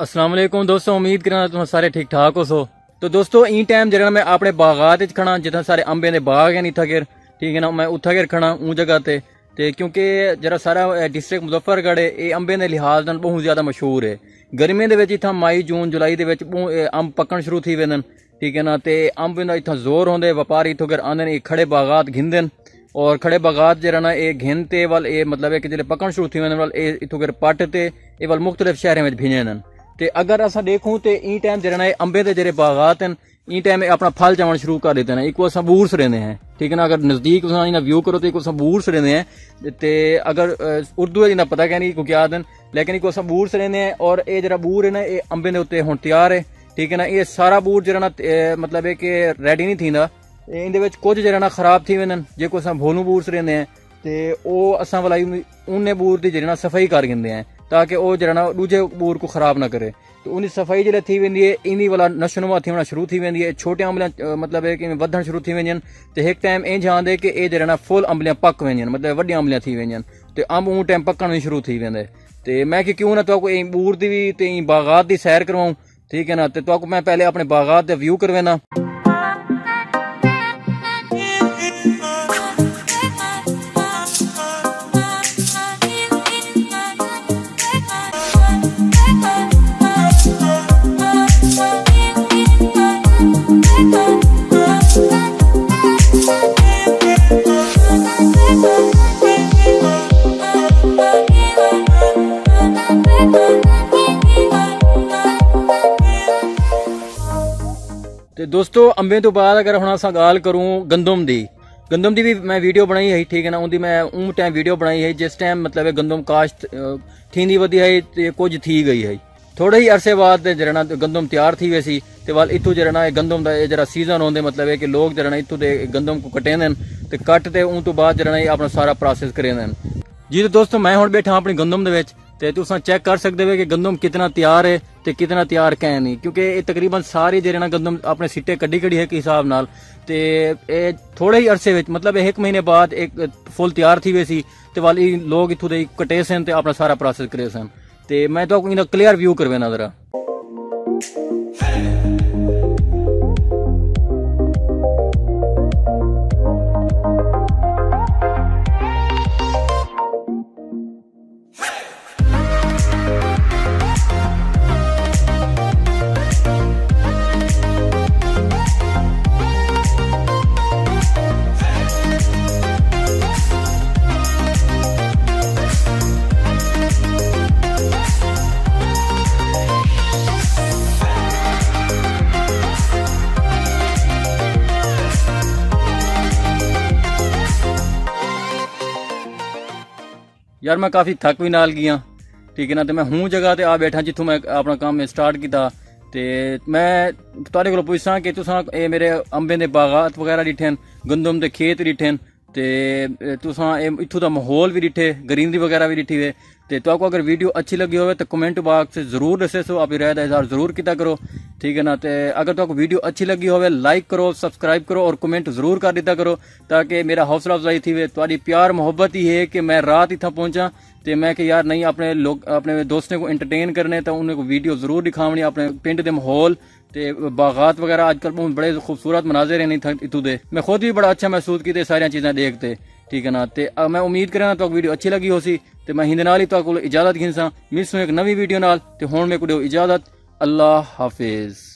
ਅਸਲਾਮ ਅਲੈਕੁਮ ਦੋਸਤੋ, ਉਮੀਦ ਕਰਾਂ ਤੁਸੀਂ ਸਾਰੇ ਠੀਕ ਠਾਕ ਹੋ ਸੋ। ਤੋ ਦੋਸਤੋ ਇਹ ਟਾਈਮ ਜਿਹੜਾ ਮੈਂ ਆਪਣੇ ਬਾਗਾਤ ਵਿੱਚ ਖਣਾ ਜਿੱਥੇ ਸਾਰੇ ਅੰਬੇ ਦੇ ਬਾਗ ਹੈ ਇੱਥੇ ਗਿਰ ਠੀਕ ਹੈ ਨਾ, ਮੈਂ ਉੱਥੇ ਗਿਰ ਖਣਾ ਉਹ ਜਗ੍ਹਾ ਤੇ। ਤੇ ਕਿਉਂਕਿ ਜਿਹੜਾ ਸਾਰਾ ਡਿਸਟ੍ਰਿਕਟ ਮੁਜ਼ੱਫਰਗੜ੍ਹ ਹੈ, ਇਹ ਅੰਬੇ ਦੇ ਲਿਹਾਜ਼ ਨਾਲ ਬਹੁਤ ਜ਼ਿਆਦਾ ਮਸ਼ਹੂਰ ਹੈ। ਗਰਮੀਆਂ ਦੇ ਵਿੱਚ ਇੱਥੇ ਮਈ, ਜੂਨ, ਜੁਲਾਈ ਦੇ ਵਿੱਚ ਅੰਬ ਪੱਕਣ ਸ਼ੁਰੂ ਥੀ ਵੇਂਦਨ ਠੀਕ ਹੈ ਨਾ, ਤੇ ਅੰਬ ਦਾ ਇੱਥੇ ਜ਼ੋਰ ਹੁੰਦੇ, ਵਪਾਰੀ ਇੱਥੋਂ ਗਿਰ ਆਂਦੇ ਨੇ ਖੜੇ ਬਾਗਾਤ ਘਿੰਦਨ और खड़े बगात जरा ना ये घिन ते वल ये मतलब है कि जल्द पकड़ शुरू थी वन वल ये इतो कर पट ते ये वल मुख्तलिफ शहर में भिजन ते अगर अस देखूं तो ई टाइम जरा ना ये अंबे के जरे बागात हैं ई टाइम अपना फल चवण शुरू कर देते हैं एक अस बूरस रहते हैं ठीक है ना अगर नज़दीक इन्हें व्यू करो तो एक अस बूरस रहते हैं तो अगर उर्दू इन्हें पता क्या नहीं क्योंकि आदन लेकिन एक अस बूरस रहते हैं और ये जरा बूर है ना ये अंबे के उत्ते हूँ तैयार है ठीक है ना ये सारा बूर जरा ना मतलब है कि रेडी नहीं थी ਇਹਦੇ ਵਿੱਚ ਕੁਝ ਜਿਹੜਾ ਨਾ ਖਰਾਬ ਥੀ ਵੰਨ ਜੇ ਕੋ ਅਸਾਂ ਭੋਨੂ ਬੂਰਸ ਰਹਿੰਦੇ ਆ ਤੇ ਉਹ ਅਸਾਂ ਵਲਾਈ ਉਹਨੇ ਬੂਰ ਦੀ ਜਿਹੜੀ ਨਾ ਸਫਾਈ ਕਰ ਗਿੰਦੇ ਆ ਤਾਂ ਕਿ ਉਹ ਜਿਹੜਾ ਨਾ ਦੂਜੇ ਬੂਰ को ਖਰਾਬ ਨਾ करे तो उन सफ़ाई जॾहिं थी वेंदी आहे इन वाला नशनुमा थियणु शुरू थी वेंदी आहे छोटे अंबलियां मतिलबु है कि वधणु शुरू थी वेंदियूं आहिनि त हिकु टाइम इंज आंदे कि ਇਹ ਜਿਹੜਾ ਨਾ ਫੁੱਲ ਅੰਬਲੀਆਂ ਪੱਕ ਵੈਂਦੀਆਂ ਮਤਲਬ ਵੱਡੀਆਂ ਅੰਬਲੀਆਂ ਥੀ ਵੈਂਦੀਆਂ ਤੇ ਅੰਬ ਉਹ ਟਾਈਮ ਪੱਕਣ ਵੀ ਸ਼ੁਰੂ ਥੀ ਵੈਂਦੇ ਤੇ ਮੈਂ ਕਿ ਕਿਉਂ ਨਾ ਤੋ ਕੋਈ ਬੂਰ ਦੀ ਵੀ ਤੇ ਬਾਗਾਤ ਦੀ ਸੈਰ ਕਰਵਾਉਂ ਠੀਕ ਹੈ ਨਾ ਤੇ ਤੋ ਮੈਂ ਪਹਿਲੇ ਆਪਣੇ ਬਾਗਾਤ ਦੇ ਵਿਊ ਕਰਵੇਨਾ ਤੇ ਦੋਸਤੋ, ਅੰਬੇ ਤੋਂ ਬਾਅਦ ਅਗਰ ਹੁਣ ਅਸਾਂ ਗੱਲ ਕਰੂੰ ਗੰਦਮ ਦੀ ਗੰਦਮ ਦੀ ਵੀ ਮੈਂ ਵੀਡੀਓ ਬਣਾਈ ਹੈ ਠੀਕ ਹੈ ਨਾ? ਉਹਦੀ ਮੈਂ ਉਹ ਟਾਈਮ ਵੀਡੀਓ ਬਣਾਈ ਹੈ ਜਿਸ ਟਾਈਮ ਮਤਲਬ ਹੈ ਗੰਦਮ ਕਾਸ਼ਤ ਥੀਂਦੀ ਵਧੀ ਹੈ ਤੇ ਕੁਝ ਥੀ ਗਈ ਹੈ ਥੋੜੇ ਹੀ ਅਰਸੇ ਬਾਅਦ ਜਿਹੜਾ ਨਾ ਗੰਦਮ ਤਿਆਰ ਥੀ ਵੇ ਸੀ, ਤੇ ਵਾਲ ਇਥੋਂ ਜਿਹੜਾ ਨਾ ਇਹ ਗੰਦਮ ਦਾ ਇਹ ਜਿਹੜਾ ਸੀਜ਼ਨ ਹੁੰਦੇ ਮਤਲਬ ਹੈ ਕਿ ਲੋਕ ਜਿਹੜਾ ਨਾ ਇਥੋਂ ਦੇ ਗੰਦਮ ਕੋ ਕਟੇਂਦੇ ਨੇ ਤੇ ਕੱਟ ਤੇ ਉਹ ਤੋਂ ਬਾਅਦ ਜਿਹੜਾ ਨਾ ਇਹ ਆਪਣਾ ਸਾਰਾ ਪ੍ਰੋਸੈਸ ਕਰੇਂਦੇ ਨੇ ਜੀ ਦੋਸਤੋ, ਮੈਂ ਹੁਣ ਬੈਠਾ ਆਪਣੀ ਗੰਦਮ ਦੇ ਵਿੱਚ। ਤੇ ਤੁਸੀਂ ਚੈੱਕ ਕਰ ਸਕਦੇ ਹੋ ਕਿ ਗੰਦਮ ਕਿੰਨਾ ਤਿਆਰ ਹੈ ਤੇ ਕਿੰਨਾ ਤਿਆਰ ਕੈ ਨਹੀਂ ਕਿਉਂਕਿ ਇਹ ਤਕਰੀਬਨ ਸਾਰੇ ਜਿਹੜੇ ਨਾ ਗੰਦਮ ਆਪਣੇ ਸਿੱਟੇ ਕੱਢੀ ਕੱਢੀ ਹੈ ਕਿ ਹਿਸਾਬ ਨਾਲ। ਤੇ ਇਹ ਥੋੜੇ ਹੀ ਅਰਸੇ ਵਿੱਚ, ਮਤਲਬ ਇਹ ਇੱਕ ਮਹੀਨੇ ਬਾਅਦ ਇੱਕ ਫੁੱਲ ਤਿਆਰ ਥੀ ਵੇ ਸੀ ਤੇ ਵਾਲੀ ਲੋਕ ਇਥੋਂ ਦੇ ਕਟੇ ਸਨ ਤੇ ਆਪਣਾ ਸਾਰਾ ਪ੍ਰੋਸੈਸ ਕਰੇ ਸਨ। ਤੇ ਮੈਂ ਤੁਹਾਨੂੰ ਇਹਦਾ ਕਲੀਅਰ ਵਿਊ ਕਰਵੇਨਾ ਜ਼ਰਾ। ਯਾਰ ਮੈਂ ਕਾਫੀ ਥੱਕ ਵੀ ਨਾਲ ਗਿਆ। ਠੀਕ ਹੈ ਨਾ, ਤੇ ਮੈਂ ਹੂੰ ਜਗ੍ਹਾ ਤੇ ਆ ਬੈਠਾ ਜਿੱਥੋਂ ਮੈਂ ਆਪਣਾ ਕੰਮ ਸਟਾਰਟ ਕੀਤਾ। ਤੇ ਮੈਂ ਤੁਹਾਡੇ ਕੋਲ ਪੁੱਛਾਂ ਕਿ ਤੁਸੀਂ ਇਹ ਮੇਰੇ ਅੰਬੇ ਦੇ ਬਾਗਾਤ ਵਗੈਰਾ ਡਿਠੇ ਗੰਦਮ ਦੇ ਖੇਤ ਡਿਠੇ ਤੇ ਤੁਸੀਂ ਇਹ ਇੱਥੋਂ ਦਾ ਮਾਹੌਲ ਵੀ ਡਿਠੇ, ਗਰੀਨਰੀ ਵਗੈਰਾ ਵੀ ਡਿਠੀ ਵੇ। ਤੇ ਤੁਹਾਨੂੰ ਅਗਰ ਵੀਡੀਓ ਅੱਛੀ ਲੱਗੀ ਹੋਵੇ ਤਾਂ ਕਮੈਂਟ ਬਾਕਸ 'ਚ ਜ਼ਰੂਰ ਦੱਸੇ, ਸੋ ਆਪਣੀ ਰਾਏ ਦਾ ਇਜ਼ਹਾਰ ਜ਼ਰੂਰ ਕੀਤਾ ਕਰੋ। ਠੀਕ ਹੈ ਨਾ? ਤੇ ਅਗਰ ਤੁਹਾਨੂੰ ਵੀਡੀਓ ਅੱਛੀ ਲੱਗੀ ਹੋਵੇ ਲਾਈਕ ਕਰੋ ਸਬਸਕ੍ਰਾਈਬ ਕਰੋ ਔਰ ਕਮੈਂਟ ਜ਼ਰੂਰ ਕਰ ਦਿੱਤਾ ਕਰੋ, ਤਾਂ ਕਿ ਮੇਰਾ ਹੌਸਲਾ ਅਫਜ਼ਾਈ ਥੀਵੇ ਤੁਹਾਡੀ ਪਿਆਰ ਮੁਹੱਬਤ ਹੀ ਹੈ ਕਿ ਮੈਂ ਰਾਤ ਇੱਥੇ ਪਹੁੰਚਾਂ ਤੇ ਮੈਂ ਕਿ ਯਾਰ ਨਹੀਂ ਆਪਣੇ ਲੋਕ ਆਪਣੇ ਦੋਸਤਾਂ ਨੂੰ ਐਂਟਰਟੇਨ ਕਰਨੇ ਤਾਂ ਉਹਨਾਂ ਨੂੰ ਵੀਡੀਓ ਜ਼ਰੂਰ ਦਿਖਾਵਣੀ ਆਪਣੇ ਪਿੰਡ ਦੇ ਮਾਹੌਲ ਤੇ ਬਾਗਾਤ ਵਗੈਰਾ ਅੱਜਕੱਲ ਬਹੁਤ ਬੜੇ ਖੂਬਸੂਰਤ ਮਨਾਜ਼ਰ ਹਨ ਇਤੋਂ ਦੇ ਮੈਂ ਖੁਦ ਵੀ ਬੜਾ ਅੱਛਾ ਮਹਿਸੂਸ ਕੀਤੇ ਸਾਰੀਆਂ ਚੀਜ਼ਾਂ ਦੇਖਤੇ ਠੀਕ ਹੈ ਨਾ ਤੇ ਮੈਂ ਉਮੀਦ ਕਰਾਂ ਤੁਹਾਨੂੰ ਵੀਡੀਓ ਅੱਛੀ ਲੱਗੀ ਹੋਸੀ ਤੇ ਮੈਂ ਹਿੰਦ ਨਾਲ ਹੀ ਤੁਹਾਨੂੰ ਕੋਲ ਇਜਾਜ਼ਤ ਗਿੰਸਾਂ ਮਿਲਸੂ ਇੱਕ ਨਵੀਂ ਵੀਡੀਓ ਨਾਲ ਤੇ ਹੁਣ ਮੇਰੇ ਕੋਲ ਇਜਾਜ਼ਤ ਅੱਲਾ ਹਾਫਿਜ਼